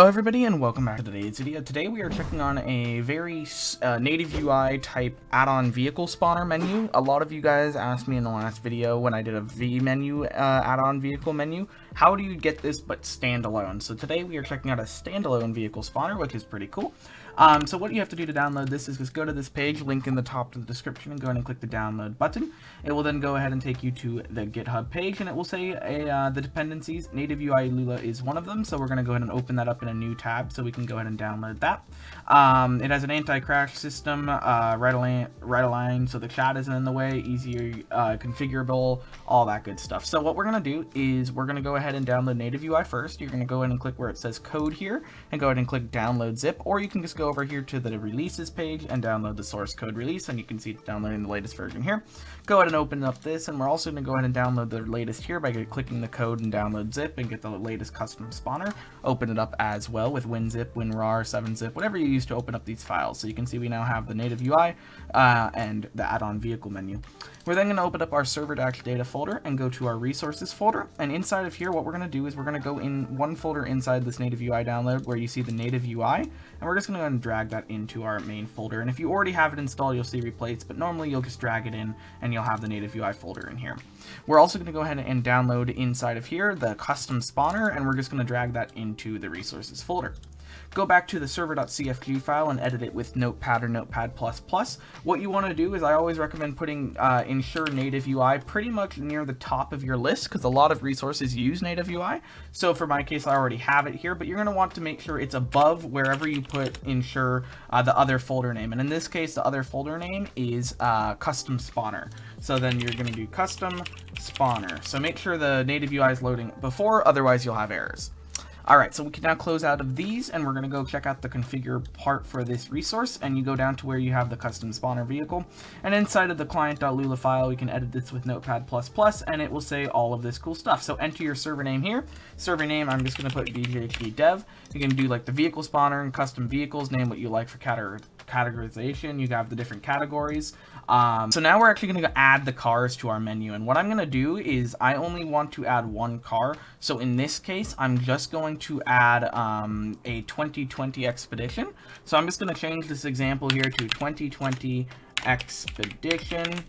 Hello everybody and welcome back to today's video. Today we are checking on a very uh, native UI type add-on vehicle spawner menu. A lot of you guys asked me in the last video when I did a vMenu uh, add-on vehicle menu, how do you get this but standalone? So today we are checking out a standalone vehicle spawner, which is pretty cool. Um, so what you have to do to download this is just go to this page, link in the top of the description, and go ahead and click the download button. It will then go ahead and take you to the GitHub page, and it will say a, uh, the dependencies. Native UI Lua is one of them, so we're going to go ahead and open that up in a new tab so we can go ahead and download that. Um, it has an anti-crash system, uh, right, align, right align, so the chat isn't in the way, easier uh, configurable, all that good stuff. So what we're going to do is we're going to go ahead and download Native UI first. You're going to go ahead and click where it says code here, and go ahead and click download zip, or you can just go over here to the releases page and download the source code release, and you can see it's downloading the latest version here. Go ahead and open up this, and we're also going to go ahead and download the latest here by clicking the code and download zip and get the latest custom spawner. Open it up as well with WinZip, WinRAR, 7-zip, whatever you use to open up these files. So you can see we now have the native UI uh, and the add-on vehicle menu. We're then going to open up our server-data folder and go to our resources folder. And inside of here, what we're going to do is we're going to go in one folder inside this native UI download where you see the native UI. And we're just going to and drag that into our main folder. And if you already have it installed, you'll see replace, but normally you'll just drag it in and you'll have the native UI folder in here. We're also going to go ahead and download inside of here the custom spawner, and we're just going to drag that into the resources folder go back to the server.cfg file and edit it with Notepad or Notepad++. What you want to do is I always recommend putting uh, ensure native UI pretty much near the top of your list because a lot of resources use native UI. So for my case, I already have it here, but you're going to want to make sure it's above wherever you put ensure uh, the other folder name. And in this case, the other folder name is uh, custom spawner. So then you're going to do custom spawner. So make sure the native UI is loading before, otherwise you'll have errors. Alright, so we can now close out of these, and we're going to go check out the configure part for this resource, and you go down to where you have the custom spawner vehicle, and inside of the client.lua file, we can edit this with Notepad++, and it will say all of this cool stuff. So enter your server name here. Server name, I'm just going to put BGHD dev. You can do like the vehicle spawner and custom vehicles, name what you like for categorization. You have the different categories. Um, so now we're actually going to add the cars to our menu. And what I'm going to do is I only want to add one car. So in this case, I'm just going to add um, a 2020 Expedition. So I'm just going to change this example here to 2020 Expedition.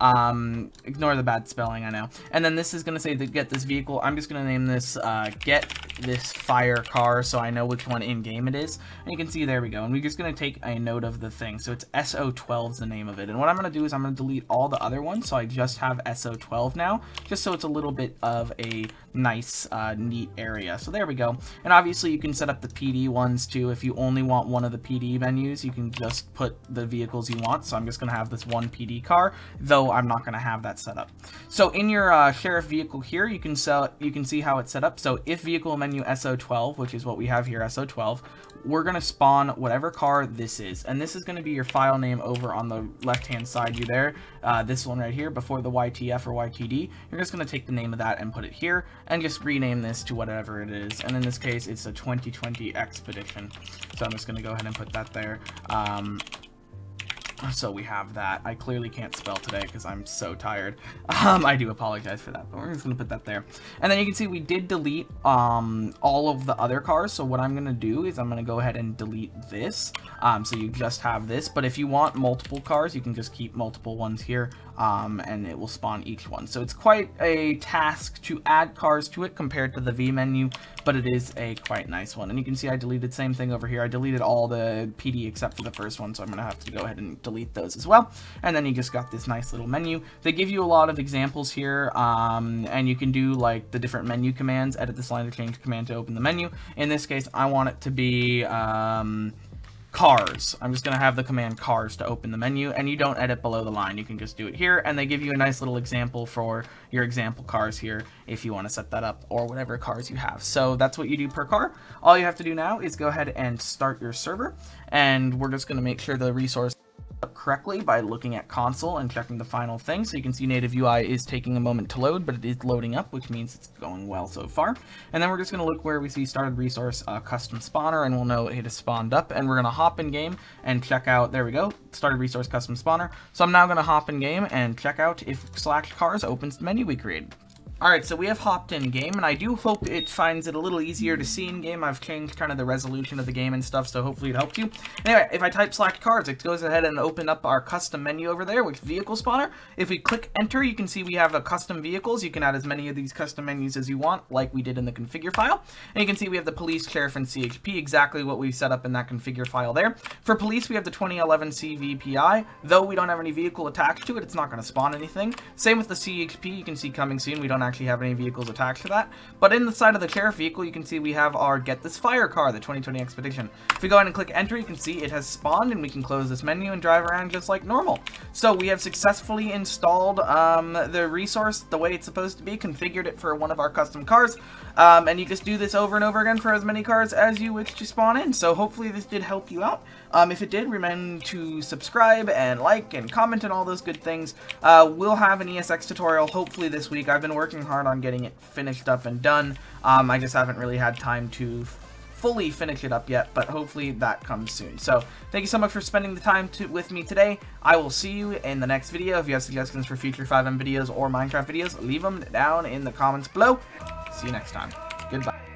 Um, ignore the bad spelling, I know. And then this is going to say to get this vehicle. I'm just going to name this uh, get this fire car so I know which one in-game it is. And you can see, there we go. And we're just going to take a note of the thing. So it's SO12 is the name of it. And what I'm going to do is I'm going to delete all the other ones. So I just have SO12 now, just so it's a little bit of a nice, uh, neat area. So there we go. And obviously you can set up the PD ones too. If you only want one of the PD menus, you can just put the vehicles you want. So I'm just going to have this one PD car, though I'm not going to have that set up. So in your uh, sheriff vehicle here, you can sell, you can see how it's set up. So if vehicle menu SO12, which is what we have here, SO12, we're going to spawn whatever car this is. And this is going to be your file name over on the left-hand side you there. Uh, this one right here, before the YTF or YTD. You're just going to take the name of that and put it here, and just rename this to whatever it is. And in this case, it's a 2020 Expedition. So I'm just going to go ahead and put that there. Um, so we have that. I clearly can't spell today because I'm so tired. Um, I do apologize for that, but we're just going to put that there. And then you can see we did delete um, all of the other cars. So what I'm going to do is I'm going to go ahead and delete this. Um, so you just have this. But if you want multiple cars, you can just keep multiple ones here um, and it will spawn each one. So it's quite a task to add cars to it compared to the vMenu, but it is a quite nice one. And you can see I deleted same thing over here. I deleted all the PD except for the first one, so I'm going to have to go ahead and delete those as well. And then you just got this nice little menu. They give you a lot of examples here, um, and you can do like the different menu commands, edit this line to change command to open the menu. In this case, I want it to be... Um, cars. I'm just going to have the command cars to open the menu, and you don't edit below the line. You can just do it here, and they give you a nice little example for your example cars here if you want to set that up, or whatever cars you have. So that's what you do per car. All you have to do now is go ahead and start your server, and we're just going to make sure the resource correctly by looking at console and checking the final thing. So you can see native UI is taking a moment to load, but it is loading up, which means it's going well so far. And then we're just going to look where we see started resource uh, custom spawner, and we'll know it has spawned up. And we're going to hop in game and check out, there we go, started resource custom spawner. So I'm now going to hop in game and check out if slash cars opens the menu we created. Alright, so we have hopped in game, and I do hope it finds it a little easier to see in game. I've changed kind of the resolution of the game and stuff, so hopefully it helps you. Anyway, if I type select cards, it goes ahead and open up our custom menu over there, with vehicle spawner. If we click enter, you can see we have a custom vehicles. You can add as many of these custom menus as you want, like we did in the configure file. And you can see we have the police, sheriff, and CHP, exactly what we set up in that configure file there. For police, we have the 2011 CVPI. Though we don't have any vehicle attached to it, it's not going to spawn anything. Same with the CHP, you can see coming soon. We don't actually have any vehicles attached to that. But in the side of the sheriff vehicle, you can see we have our Get This Fire car, the 2020 Expedition. If we go ahead and click enter, you can see it has spawned and we can close this menu and drive around just like normal. So we have successfully installed um, the resource the way it's supposed to be, configured it for one of our custom cars, um, and you just do this over and over again for as many cars as you wish to spawn in. So hopefully this did help you out. Um, if it did, remember to subscribe and like and comment and all those good things. Uh, we'll have an ESX tutorial hopefully this week. I've been working hard on getting it finished up and done. Um, I just haven't really had time to fully finish it up yet, but hopefully that comes soon. So thank you so much for spending the time to, with me today. I will see you in the next video. If you have suggestions for future FiveM videos or Minecraft videos, leave them down in the comments below. See you next time. Goodbye.